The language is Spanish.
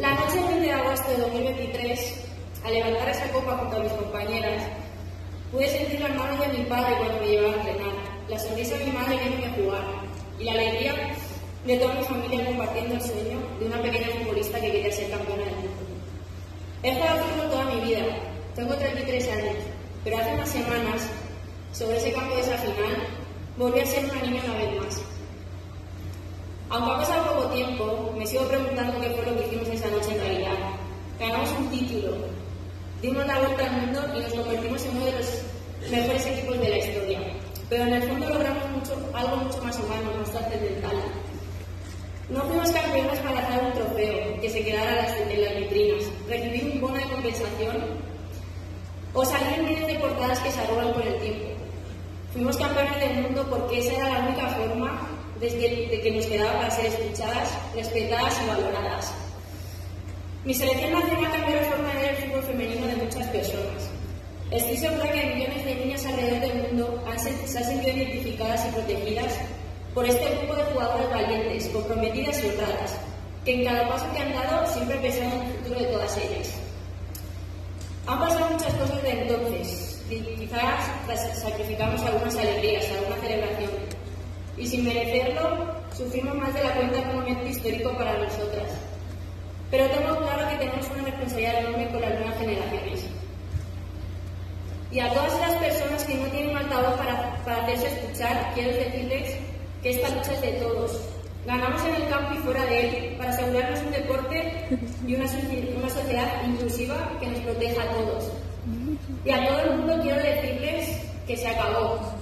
La noche del 20 de agosto de 2023, al levantar esa copa junto a mis compañeras, pude sentir las manos de mi padre cuando me llevaba a entrenar, la sonrisa de mi madre viéndome jugar y la alegría de toda mi familia compartiendo el sueño de una pequeña futbolista que quería ser campeona del mundo. He jugado fútbol toda mi vida, tengo 33 años, pero hace unas semanas, sobre ese campo de esa final, volví a ser una niña una vez más. Aunque ha pasado poco tiempo, me sigo preguntando qué fue lo hicimos esa noche en realidad. Ganamos un título, dimos la vuelta al mundo y nos convertimos en uno de los mejores equipos de la historia. Pero en el fondo logramos mucho, algo mucho más humano, más trascendental. No fuimos campeones para dar un trofeo que se quedara en las vitrinas, recibir un bono de compensación o salir en miles de portadas que se arrugan con el tiempo. Fuimos campeones del mundo porque esa era la única forma de que nos quedaba para ser escuchadas, respetadas y valoradas. Mi selección nacional cambió la forma de ver el fútbol femenino de muchas personas. Estoy segura que millones de niñas alrededor del mundo se han sentido identificadas y protegidas por este grupo de jugadoras valientes, comprometidas y honradas, que en cada paso que han dado siempre pensaron en el futuro de todas ellas. Han pasado muchas cosas de entonces, y quizás sacrificamos algunas alegrías, alguna celebración, y sin merecerlo, sufrimos más de la cuenta en un momento histórico para nosotras. Pero tengo claro que tenemos una responsabilidad enorme con las nuevas generaciones. Y a todas las personas que no tienen altavoz para, para hacerse escuchar, quiero decirles que esta lucha es de todos. Ganamos en el campo y fuera de él para asegurarnos un deporte y una, una sociedad inclusiva que nos proteja a todos. Y a todo el mundo quiero decirles que se acabó.